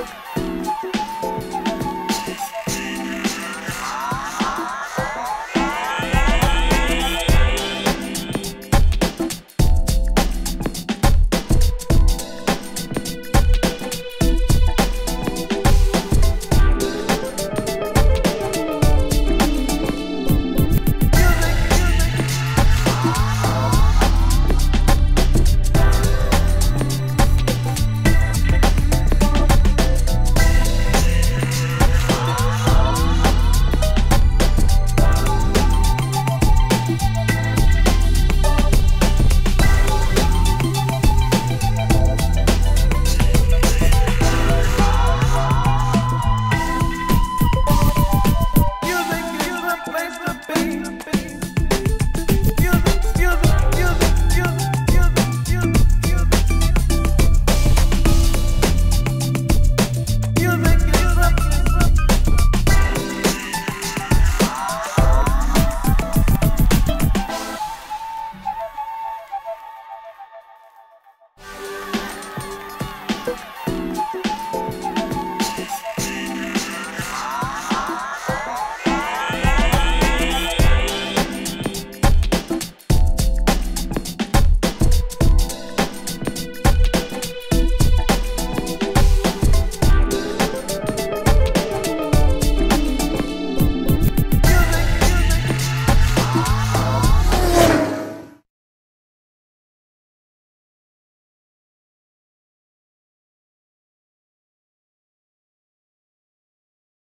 you.